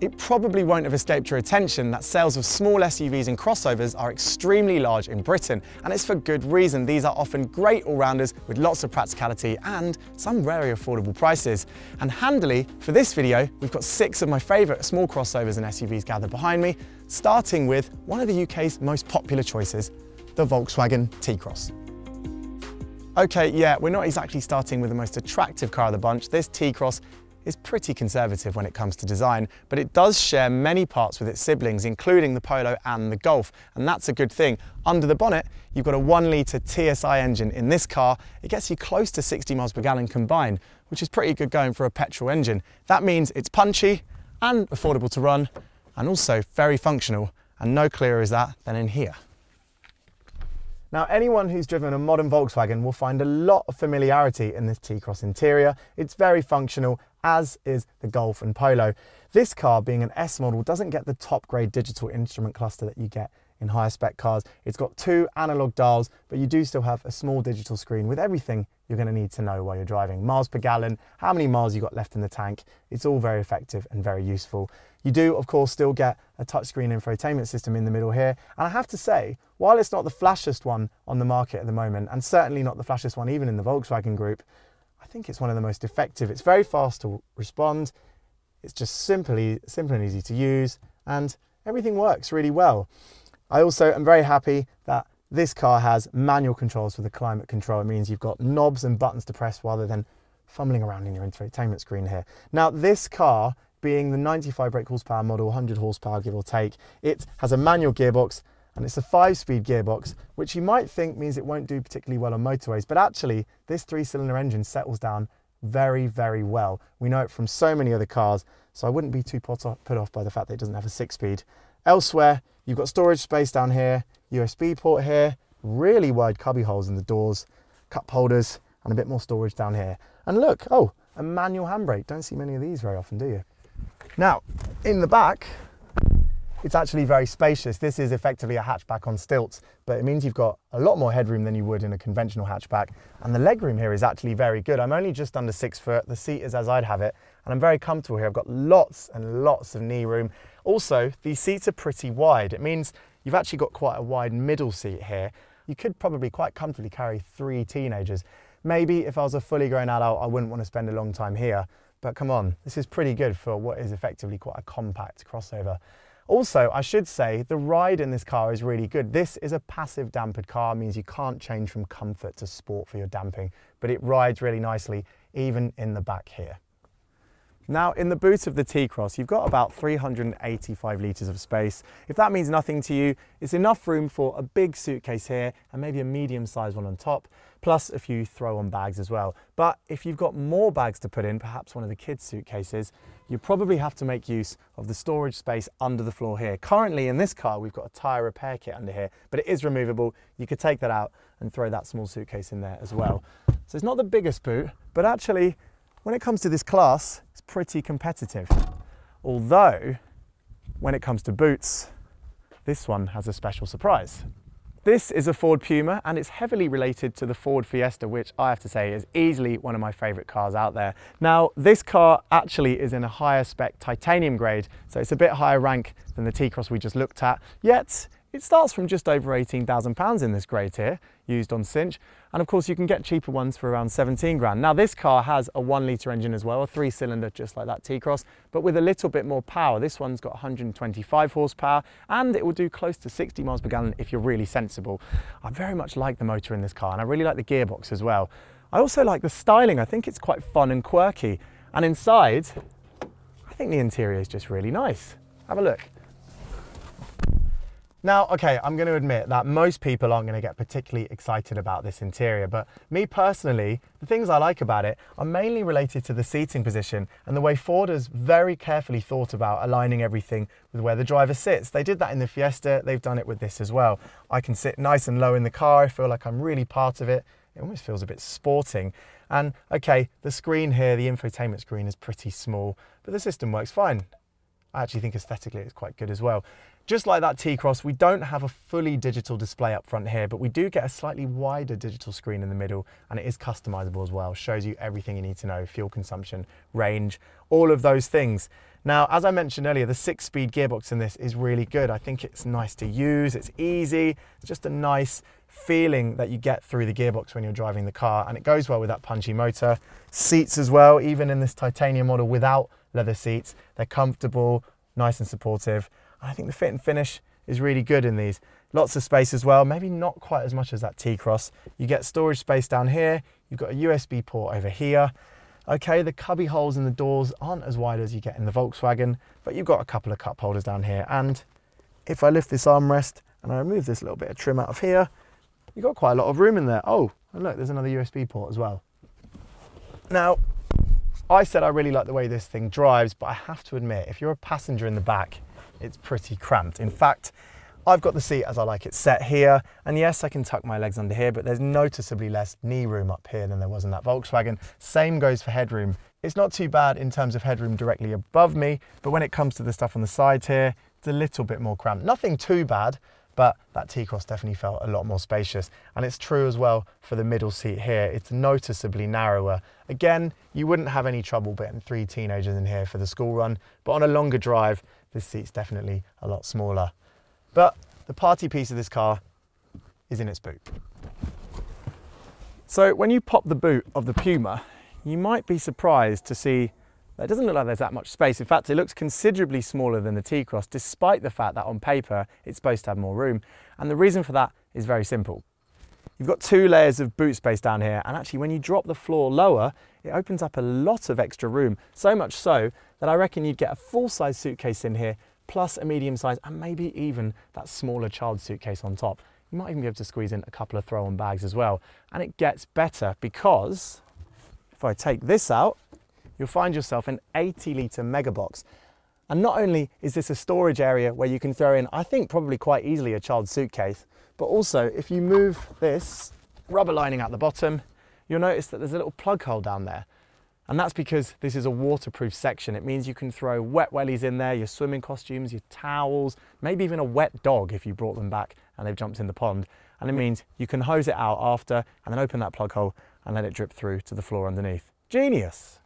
It probably won't have escaped your attention that sales of small SUVs and crossovers are extremely large in Britain, and it's for good reason. These are often great all-rounders with lots of practicality and some very affordable prices. And handily, for this video, we've got six of my favourite small crossovers and SUVs gathered behind me, starting with one of the UK's most popular choices, the Volkswagen T-Cross. Okay, yeah, we're not exactly starting with the most attractive car of the bunch. This T-Cross is pretty conservative when it comes to design, but it does share many parts with its siblings, including the Polo and the Golf, and that's a good thing. Under the bonnet, you've got a one litre TSI engine in this car. It gets you close to 60 miles per gallon combined, which is pretty good going for a petrol engine. That means it's punchy and affordable to run, and also very functional, and no clearer is that than in here. Now, anyone who's driven a modern Volkswagen will find a lot of familiarity in this T-Cross interior. It's very functional, as is the Golf and Polo. This car, being an S model, doesn't get the top grade digital instrument cluster that you get in higher spec cars. It's got two analog dials, but you do still have a small digital screen with everything you're going to need to know while you're driving. Miles per gallon, how many miles you got left in the tank. It's all very effective and very useful. You do, of course, still get a touchscreen infotainment system in the middle here. And I have to say, while it's not the flashiest one on the market at the moment, and certainly not the flashiest one even in the Volkswagen group, I think it's one of the most effective. It's very fast to respond. It's just simply simple and easy to use, and everything works really well. I also am very happy that this car has manual controls for the climate control. It means you've got knobs and buttons to press rather than fumbling around in your infotainment screen here. Now, this car, being the 95 brake horsepower model, 100 horsepower give or take, it has a manual gearbox and it's a five-speed gearbox, which you might think means it won't do particularly well on motorways, but actually this three-cylinder engine settles down very, very well. We know it from so many other cars, so I wouldn't be too put off by the fact that it doesn't have a six-speed. Elsewhere, you've got storage space down here, USB port here, really wide cubby holes in the doors, cup holders, and a bit more storage down here. And look, oh, a manual handbrake. Don't see many of these very often, do you? Now, in the back, it's actually very spacious. This is effectively a hatchback on stilts, but it means you've got a lot more headroom than you would in a conventional hatchback. And the legroom here is actually very good. I'm only just under six foot. The seat is as I'd have it, and I'm very comfortable here. I've got lots and lots of knee room. Also, these seats are pretty wide. It means You've actually got quite a wide middle seat here. You could probably quite comfortably carry three teenagers. Maybe if I was a fully grown adult, I wouldn't want to spend a long time here. But come on, this is pretty good for what is effectively quite a compact crossover. Also, I should say the ride in this car is really good. This is a passive dampered car, means you can't change from comfort to sport for your damping, but it rides really nicely, even in the back here. Now in the boot of the T-Cross, you've got about 385 litres of space. If that means nothing to you, it's enough room for a big suitcase here and maybe a medium sized one on top, plus a few throw on bags as well. But if you've got more bags to put in, perhaps one of the kids' suitcases, you probably have to make use of the storage space under the floor here. Currently in this car, we've got a tyre repair kit under here, but it is removable. You could take that out and throw that small suitcase in there as well. So it's not the biggest boot, but actually when it comes to this class, pretty competitive. Although, when it comes to boots, this one has a special surprise. This is a Ford Puma and it's heavily related to the Ford Fiesta, which I have to say is easily one of my favorite cars out there. Now, this car actually is in a higher spec titanium grade, so it's a bit higher rank than the T-Cross we just looked at, yet it starts from just over £18,000 in this grade here, used on Cinch. And of course you can get cheaper ones for around 17 grand. Now this car has a one litre engine as well, a three cylinder just like that T-Cross, but with a little bit more power. This one's got 125 horsepower and it will do close to 60 miles per gallon if you're really sensible. I very much like the motor in this car and I really like the gearbox as well. I also like the styling. I think it's quite fun and quirky. And inside, I think the interior is just really nice. Have a look. Now, okay, I'm going to admit that most people aren't going to get particularly excited about this interior, but me personally, the things I like about it are mainly related to the seating position and the way Ford has very carefully thought about aligning everything with where the driver sits. They did that in the Fiesta, they've done it with this as well. I can sit nice and low in the car, I feel like I'm really part of it. It almost feels a bit sporting. And okay, the screen here, the infotainment screen is pretty small, but the system works fine. I actually think aesthetically it's quite good as well. Just like that T-Cross, we don't have a fully digital display up front here, but we do get a slightly wider digital screen in the middle and it is customizable as well. Shows you everything you need to know, fuel consumption, range, all of those things. Now, as I mentioned earlier, the six speed gearbox in this is really good. I think it's nice to use, it's easy, it's just a nice feeling that you get through the gearbox when you're driving the car and it goes well with that punchy motor. Seats as well, even in this titanium model without leather seats, they're comfortable, nice and supportive. I think the fit and finish is really good in these. Lots of space as well, maybe not quite as much as that T-Cross. You get storage space down here, you've got a USB port over here. Okay, the cubby holes in the doors aren't as wide as you get in the Volkswagen, but you've got a couple of cup holders down here. And if I lift this armrest and I remove this little bit of trim out of here, you've got quite a lot of room in there. Oh, and look, there's another USB port as well. Now, I said I really like the way this thing drives, but I have to admit, if you're a passenger in the back, it's pretty cramped. In fact, I've got the seat as I like it set here, and yes, I can tuck my legs under here, but there's noticeably less knee room up here than there was in that Volkswagen. Same goes for headroom. It's not too bad in terms of headroom directly above me, but when it comes to the stuff on the sides here, it's a little bit more cramped. Nothing too bad, but that T-Cross definitely felt a lot more spacious. And it's true as well for the middle seat here. It's noticeably narrower. Again, you wouldn't have any trouble getting three teenagers in here for the school run, but on a longer drive, this seat's definitely a lot smaller. But the party piece of this car is in its boot. So when you pop the boot of the Puma, you might be surprised to see that it doesn't look like there's that much space. In fact, it looks considerably smaller than the T-Cross, despite the fact that on paper, it's supposed to have more room. And the reason for that is very simple. You've got two layers of boot space down here, and actually when you drop the floor lower, it opens up a lot of extra room. So much so that I reckon you'd get a full-size suitcase in here, plus a medium size, and maybe even that smaller child suitcase on top. You might even be able to squeeze in a couple of throw-on bags as well. And it gets better because if I take this out, you'll find yourself an 80 litre mega box. And not only is this a storage area where you can throw in, I think probably quite easily a child's suitcase, but also if you move this rubber lining at the bottom, you'll notice that there's a little plug hole down there. And that's because this is a waterproof section. It means you can throw wet wellies in there, your swimming costumes, your towels, maybe even a wet dog if you brought them back and they've jumped in the pond. And it means you can hose it out after and then open that plug hole and let it drip through to the floor underneath. Genius!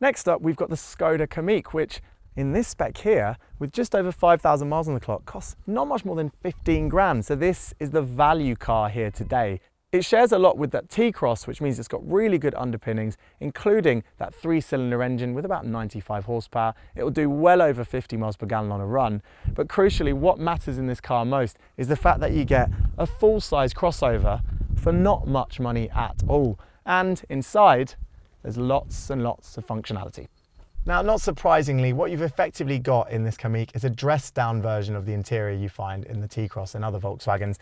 Next up, we've got the Skoda Kamiq, which in this spec here, with just over 5,000 miles on the clock, costs not much more than 15 grand. So this is the value car here today. It shares a lot with that T-Cross, which means it's got really good underpinnings, including that three-cylinder engine with about 95 horsepower. It will do well over 50 miles per gallon on a run. But crucially, what matters in this car most is the fact that you get a full-size crossover for not much money at all. And inside, there's lots and lots of functionality. Now, not surprisingly, what you've effectively got in this Kamiq is a dressed down version of the interior you find in the T-Cross and other Volkswagens.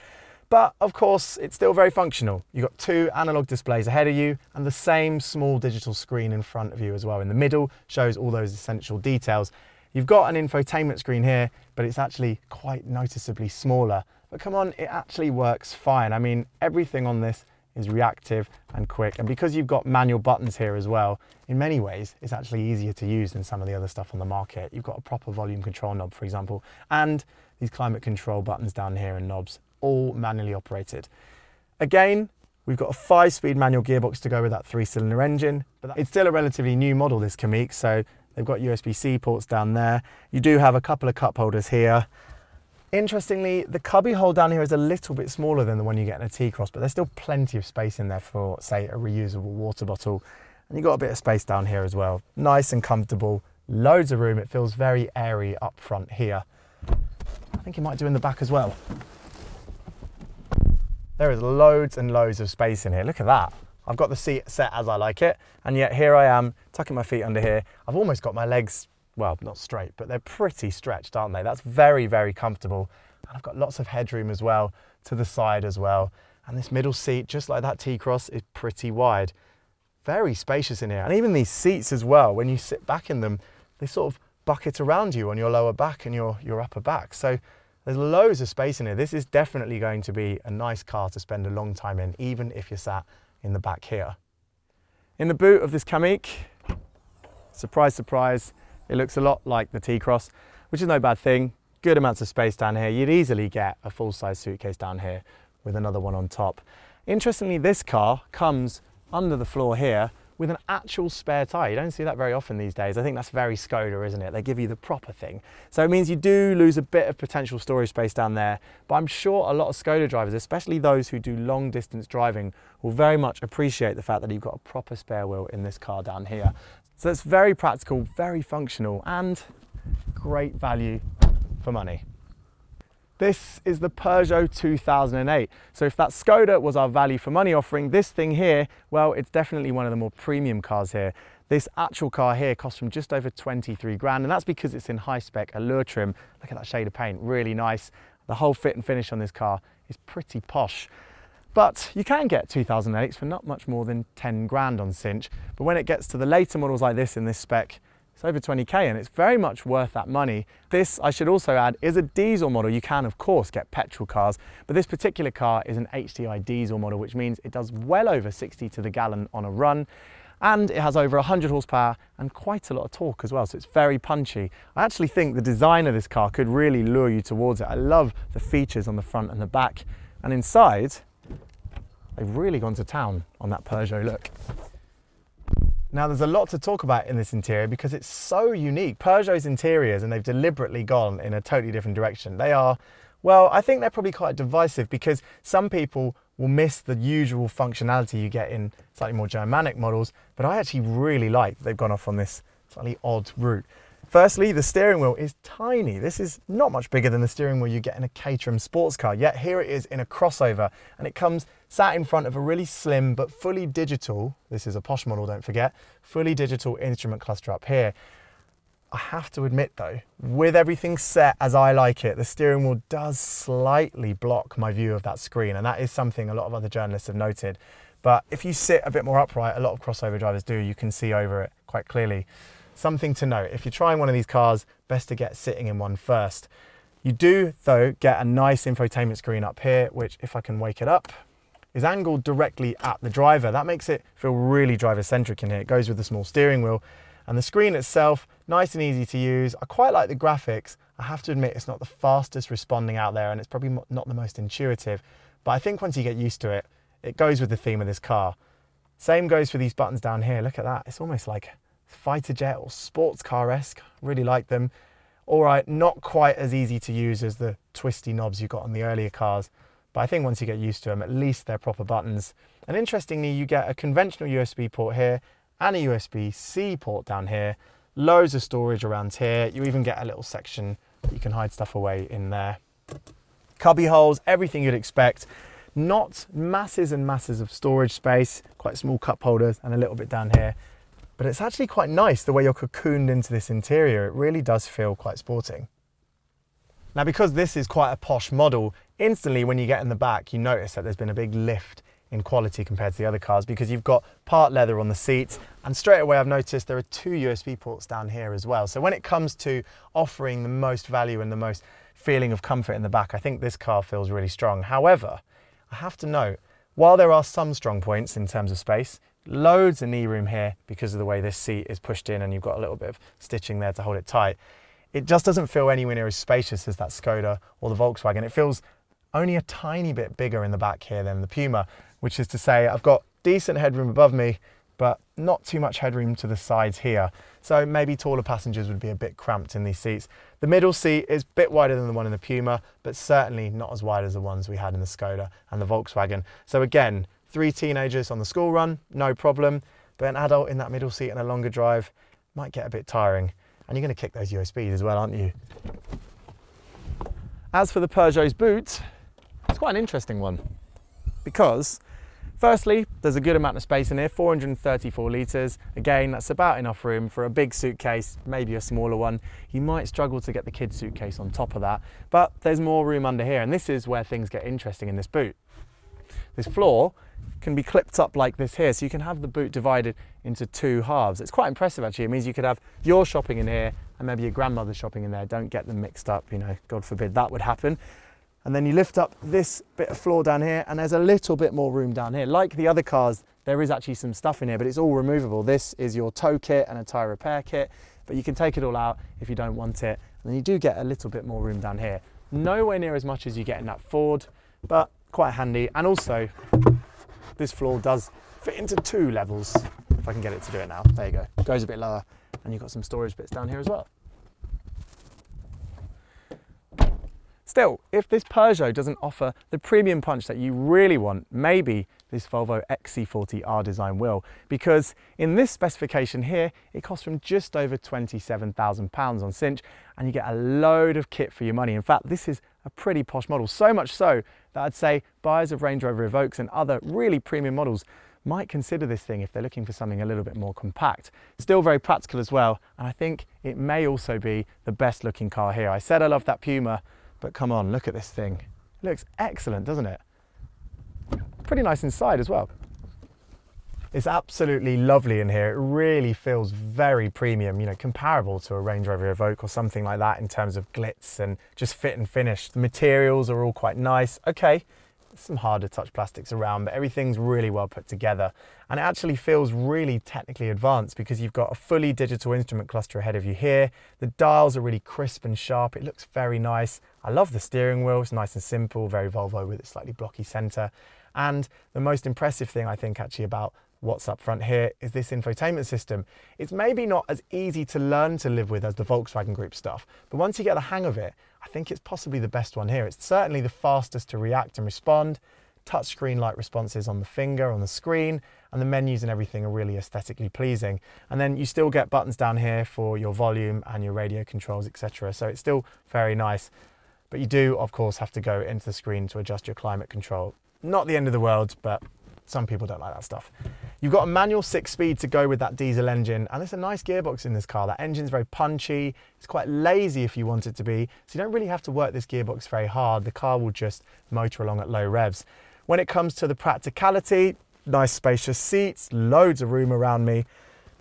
But of course, it's still very functional. You've got two analog displays ahead of you and the same small digital screen in front of you as well. In the middle shows all those essential details. You've got an infotainment screen here, but it's actually quite noticeably smaller. But come on, it actually works fine. I mean, everything on this is reactive and quick. And because you've got manual buttons here as well, in many ways, it's actually easier to use than some of the other stuff on the market. You've got a proper volume control knob, for example, and these climate control buttons down here and knobs, all manually operated. Again, we've got a five-speed manual gearbox to go with that three-cylinder engine, but it's still a relatively new model, this Kamiq, so they've got USB-C ports down there. You do have a couple of cup holders here, Interestingly, the cubby hole down here is a little bit smaller than the one you get in a T-Cross, but there's still plenty of space in there for, say, a reusable water bottle. And you've got a bit of space down here as well. Nice and comfortable, loads of room. It feels very airy up front here. I think you might do in the back as well. There is loads and loads of space in here. Look at that. I've got the seat set as I like it, and yet here I am, tucking my feet under here. I've almost got my legs well, not straight, but they're pretty stretched, aren't they? That's very, very comfortable. And I've got lots of headroom as well to the side as well. And this middle seat, just like that T-Cross, is pretty wide. Very spacious in here. And even these seats as well, when you sit back in them, they sort of bucket around you on your lower back and your, your upper back. So there's loads of space in here. This is definitely going to be a nice car to spend a long time in, even if you're sat in the back here. In the boot of this Kamiq, surprise, surprise, It looks a lot like the T-Cross, which is no bad thing. Good amounts of space down here. You'd easily get a full-size suitcase down here with another one on top. Interestingly, this car comes under the floor here with an actual spare tyre. You don't see that very often these days. I think that's very Skoda, isn't it? They give you the proper thing. So it means you do lose a bit of potential storage space down there, but I'm sure a lot of Skoda drivers, especially those who do long distance driving, will very much appreciate the fact that you've got a proper spare wheel in this car down here. So it's very practical, very functional, and great value for money. This is the Peugeot 2008. So if that Skoda was our value for money offering, this thing here, well, it's definitely one of the more premium cars here. This actual car here costs from just over 23 grand, and that's because it's in high spec allure trim. Look at that shade of paint, really nice. The whole fit and finish on this car is pretty posh. But you can get 2008s for not much more than 10 grand on Cinch. But when it gets to the later models like this in this spec, it's over 20k and it's very much worth that money. This, I should also add, is a diesel model. You can, of course, get petrol cars, but this particular car is an HDI diesel model, which means it does well over 60 to the gallon on a run and it has over 100 horsepower and quite a lot of torque as well, so it's very punchy. I actually think the design of this car could really lure you towards it. I love the features on the front and the back, and inside, they've really gone to town on that Peugeot look. Now there's a lot to talk about in this interior because it's so unique. Peugeot's interiors, and they've deliberately gone in a totally different direction. They are, well, I think they're probably quite divisive because some people will miss the usual functionality you get in slightly more Germanic models, but I actually really like that they've gone off on this slightly odd route. Firstly, the steering wheel is tiny. This is not much bigger than the steering wheel you get in a Caterham sports car, yet here it is in a crossover, and it comes sat in front of a really slim but fully digital, this is a posh model, don't forget, fully digital instrument cluster up here. I have to admit though, with everything set as I like it, the steering wheel does slightly block my view of that screen, and that is something a lot of other journalists have noted. But if you sit a bit more upright, a lot of crossover drivers do, you can see over it quite clearly. Something to note, if you're trying one of these cars, best to get sitting in one first. You do, though, get a nice infotainment screen up here, which if I can wake it up, is angled directly at the driver. That makes it feel really driver-centric in here. It goes with the small steering wheel. And the screen itself, nice and easy to use. I quite like the graphics. I have to admit, it's not the fastest responding out there, and it's probably not the most intuitive. But I think once you get used to it, it goes with the theme of this car. Same goes for these buttons down here. Look at that. It's almost like fighter jet or sports car-esque. Really like them. All right, not quite as easy to use as the twisty knobs you got on the earlier cars, but I think once you get used to them, at least they're proper buttons. And interestingly, you get a conventional USB port here and a USB-C port down here, loads of storage around here. You even get a little section that you can hide stuff away in there. Cubby holes, everything you'd expect. Not masses and masses of storage space, quite small cup holders and a little bit down here but it's actually quite nice the way you're cocooned into this interior. It really does feel quite sporting. Now, because this is quite a posh model, instantly when you get in the back, you notice that there's been a big lift in quality compared to the other cars because you've got part leather on the seats and straight away I've noticed there are two USB ports down here as well. So when it comes to offering the most value and the most feeling of comfort in the back, I think this car feels really strong. However, I have to note, while there are some strong points in terms of space, Loads of knee room here because of the way this seat is pushed in and you've got a little bit of stitching there to hold it tight. It just doesn't feel anywhere near as spacious as that Skoda or the Volkswagen. It feels only a tiny bit bigger in the back here than the Puma, which is to say I've got decent headroom above me, but not too much headroom to the sides here. So maybe taller passengers would be a bit cramped in these seats. The middle seat is a bit wider than the one in the Puma, but certainly not as wide as the ones we had in the Skoda and the Volkswagen. So again, Three teenagers on the school run, no problem. But an adult in that middle seat and a longer drive might get a bit tiring. And you're going to kick those USBs as well, aren't you? As for the Peugeot's boot, quite an interesting one because Firstly, there's a good amount of space in here, 434 litres. Again, that's about enough room for a big suitcase, maybe a smaller one. You might struggle to get the kid's suitcase on top of that, but there's more room under here, and this is where things get interesting in this boot. This floor can be clipped up like this here. So you can have the boot divided into two halves. It's quite impressive actually. It means you could have your shopping in here and maybe your grandmother's shopping in there. Don't get them mixed up, you know, God forbid that would happen. And then you lift up this bit of floor down here and there's a little bit more room down here. Like the other cars, there is actually some stuff in here, but it's all removable. This is your tow kit and a tyre repair kit. but you can take it all out if you don't want it. And then you do get a little bit more room down here. Nowhere near as much as you get in that Ford, but quite handy. And also, this floor does fit into two levels, if I can get it to do it now. There you go, goes a bit lower. And you've got some storage bits down here as well. Still, if this Peugeot doesn't offer the premium punch that you really want, maybe this Volvo XC40 R design will, because in this specification here, it costs from just over £27,000 on Cinch, and you get a load of kit for your money. In fact, this is a pretty posh model, so much so that I'd say buyers of Range Rover Evoques and other really premium models might consider this thing if they're looking for something a little bit more compact. Still very practical as well, and I think it may also be the best looking car here. I said I love that Puma, but come on, look at this thing. It looks excellent, doesn't it? Pretty nice inside as well. It's absolutely lovely in here. It really feels very premium, you know, comparable to a Range Rover Evoque or something like that in terms of glitz and just fit and finish. The materials are all quite nice. Okay, some harder touch plastics around, but everything's really well put together. And it actually feels really technically advanced because you've got a fully digital instrument cluster ahead of you here. The dials are really crisp and sharp. It looks very nice. I love the steering wheel. It's nice and simple, very Volvo with its slightly blocky center. And the most impressive thing I think actually about what's up front here is this infotainment system. It's maybe not as easy to learn to live with as the Volkswagen Group stuff, but once you get the hang of it, I think it's possibly the best one here. It's certainly the fastest to react and respond, touchscreen-like responses on the finger, on the screen, and the menus and everything are really aesthetically pleasing. And then you still get buttons down here for your volume and your radio controls, etc. So it's still very nice. But you do, of course, have to go into the screen to adjust your climate control. Not the end of the world, but some people don't like that stuff. You've got a manual six speed to go with that diesel engine and there's a nice gearbox in this car. That engine's very punchy, it's quite lazy if you want it to be, so you don't really have to work this gearbox very hard. The car will just motor along at low revs. When it comes to the practicality, nice spacious seats, loads of room around me,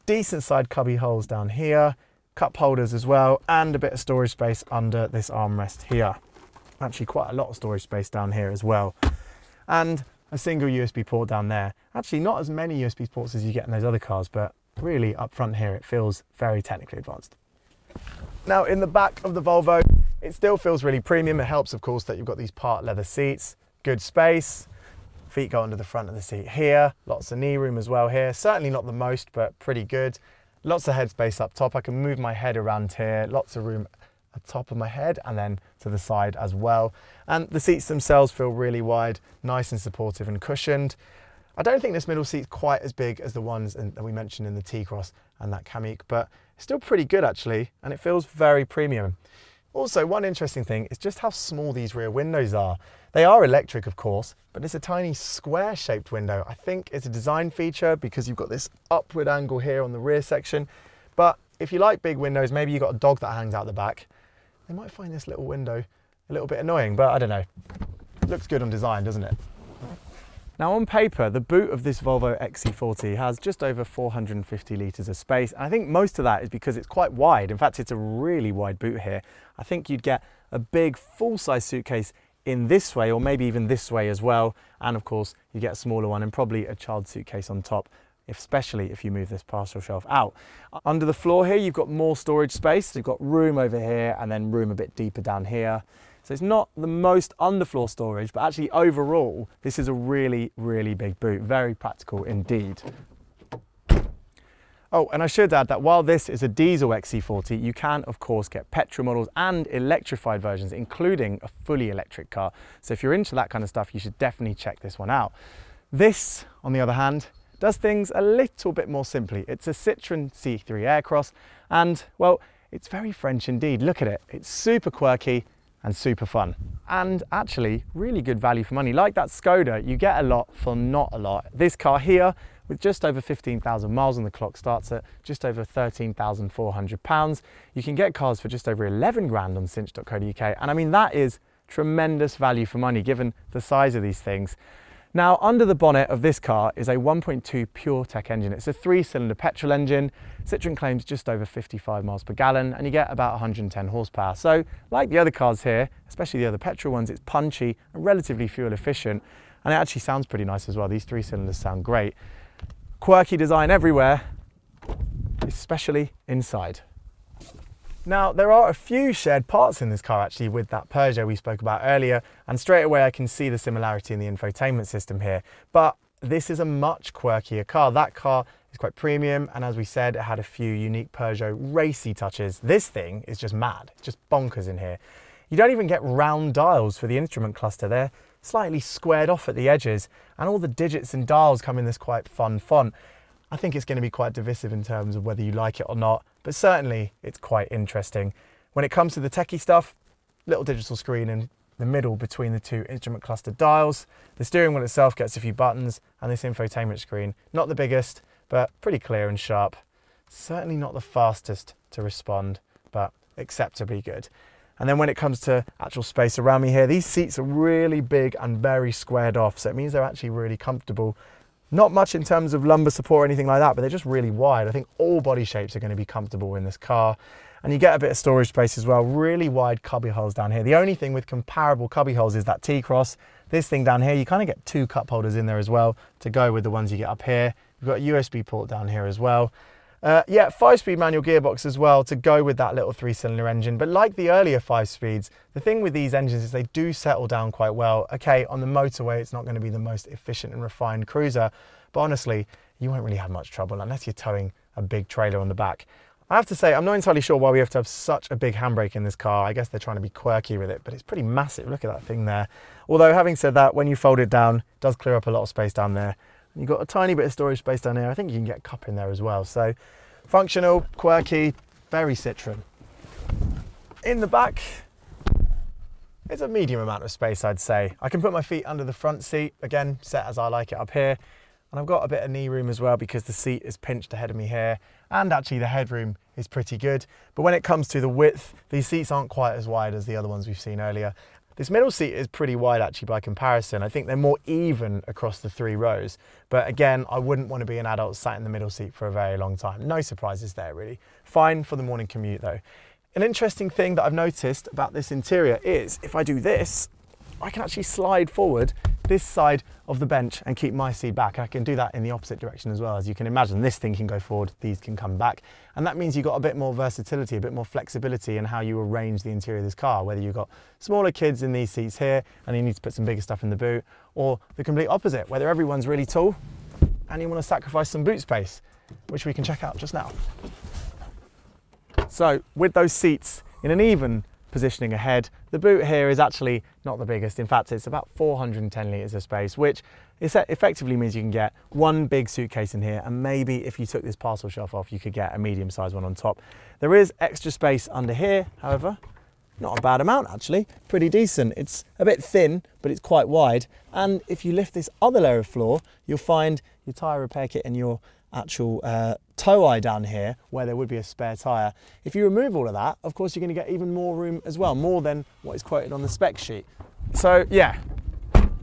decent side cubby holes down here, cup holders as well, and a bit of storage space under this armrest here. Actually quite a lot of storage space down here as well. And a single USB port down there. Actually, not as many USB ports as you get in those other cars, but really up front here, it feels very technically advanced. Now, in the back of the Volvo, it still feels really premium. It helps, of course, that you've got these part leather seats, good space, feet go under the front of the seat here, lots of knee room as well here. Certainly not the most, but pretty good. Lots of headspace up top. I can move my head around here, lots of room at top of my head and then to the side as well. And the seats themselves feel really wide, nice and supportive and cushioned. I don't think this middle seat's quite as big as the ones in, that we mentioned in the T-Cross and that Kamiq, but it's still pretty good actually, and it feels very premium. Also, one interesting thing is just how small these rear windows are. They are electric, of course, but it's a tiny square-shaped window. I think it's a design feature because you've got this upward angle here on the rear section. But if you like big windows, maybe you've got a dog that hangs out the back, they might find this little window a little bit annoying, but I don't know. Looks good on design, doesn't it? Now on paper, the boot of this Volvo XC40 has just over 450 litres of space. And I think most of that is because it's quite wide. In fact, it's a really wide boot here. I think you'd get a big full-size suitcase in this way, or maybe even this way as well. And of course, you get a smaller one and probably a child suitcase on top especially if you move this parcel shelf out. Under the floor here, you've got more storage space. You've got room over here and then room a bit deeper down here. So it's not the most underfloor storage, but actually overall, this is a really, really big boot. Very practical indeed. Oh, and I should add that while this is a diesel XC40, you can of course get petrol models and electrified versions, including a fully electric car. So if you're into that kind of stuff, you should definitely check this one out. This, on the other hand, does things a little bit more simply. It's a Citroën C3 Aircross and well, it's very French indeed. Look at it, it's super quirky and super fun. And actually really good value for money. Like that Skoda, you get a lot for not a lot. This car here, with just over 15,000 miles on the clock, starts at just over 13,400 pounds. You can get cars for just over 11 grand on cinch.co.uk. And I mean, that is tremendous value for money given the size of these things. Now, under the bonnet of this car is a 1.2 PureTech engine. It's a three-cylinder petrol engine. Citroen claims just over 55 miles per gallon, and you get about 110 horsepower. So, like the other cars here, especially the other petrol ones, it's punchy and relatively fuel efficient, and it actually sounds pretty nice as well. These three cylinders sound great. Quirky design everywhere, especially inside. Now, there are a few shared parts in this car actually with that Peugeot we spoke about earlier, and straight away I can see the similarity in the infotainment system here. But this is a much quirkier car. That car is quite premium, and as we said, it had a few unique Peugeot racy touches. This thing is just mad, it's just bonkers in here. You don't even get round dials for the instrument cluster. They're slightly squared off at the edges, and all the digits and dials come in this quite fun font. I think it's going to be quite divisive in terms of whether you like it or not, but certainly it's quite interesting. When it comes to the techie stuff, little digital screen in the middle between the two instrument cluster dials. The steering wheel itself gets a few buttons and this infotainment screen, not the biggest, but pretty clear and sharp. Certainly not the fastest to respond, but acceptably good. And then when it comes to actual space around me here, these seats are really big and very squared off. So it means they're actually really comfortable not much in terms of lumbar support or anything like that, but they're just really wide. I think all body shapes are going to be comfortable in this car. And you get a bit of storage space as well, really wide cubby holes down here. The only thing with comparable cubby holes is that T-Cross. This thing down here, you kind of get two cup holders in there as well to go with the ones you get up here. You've got a USB port down here as well. Uh, yeah, five-speed manual gearbox as well to go with that little three-cylinder engine. But like the earlier five speeds, the thing with these engines is they do settle down quite well. Okay, on the motorway, it's not going to be the most efficient and refined cruiser, but honestly, you won't really have much trouble unless you're towing a big trailer on the back. I have to say, I'm not entirely sure why we have to have such a big handbrake in this car. I guess they're trying to be quirky with it, but it's pretty massive. Look at that thing there. Although having said that, when you fold it down, it does clear up a lot of space down there. You've got a tiny bit of storage space down here. I think you can get a cup in there as well. So functional, quirky, very Citroen. In the back, it's a medium amount of space, I'd say. I can put my feet under the front seat, again, set as I like it up here. And I've got a bit of knee room as well because the seat is pinched ahead of me here. And actually the headroom is pretty good. But when it comes to the width, these seats aren't quite as wide as the other ones we've seen earlier. This middle seat is pretty wide actually by comparison. I think they're more even across the three rows. But again, I wouldn't want to be an adult sat in the middle seat for a very long time. No surprises there really. Fine for the morning commute though. An interesting thing that I've noticed about this interior is if I do this, I can actually slide forward this side of the bench and keep my seat back. I can do that in the opposite direction as well. As you can imagine, this thing can go forward, these can come back. And that means you've got a bit more versatility, a bit more flexibility in how you arrange the interior of this car, whether you've got smaller kids in these seats here and you need to put some bigger stuff in the boot, or the complete opposite, whether everyone's really tall and you want to sacrifice some boot space, which we can check out just now. So with those seats in an even positioning ahead. The boot here is actually not the biggest. In fact, it's about 410 litres of space, which effectively means you can get one big suitcase in here. And maybe if you took this parcel shelf off, you could get a medium sized one on top. There is extra space under here, however, not a bad amount actually, pretty decent. It's a bit thin, but it's quite wide. And if you lift this other layer of floor, you'll find your tyre repair kit and your actual uh, tow eye down here where there would be a spare tyre. If you remove all of that, of course, you're going to get even more room as well, more than what is quoted on the spec sheet. So yeah,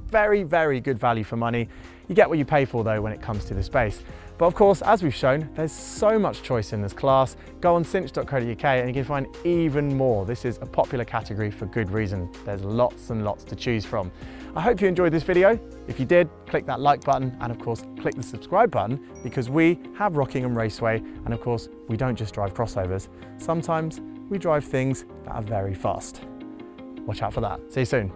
very, very good value for money. You get what you pay for though when it comes to the space. But of course, as we've shown, there's so much choice in this class. Go on cinch.co.uk and you can find even more. This is a popular category for good reason. There's lots and lots to choose from. I hope you enjoyed this video. If you did, click that like button and of course, click the subscribe button because we have Rockingham Raceway and of course, we don't just drive crossovers. Sometimes we drive things that are very fast. Watch out for that. See you soon.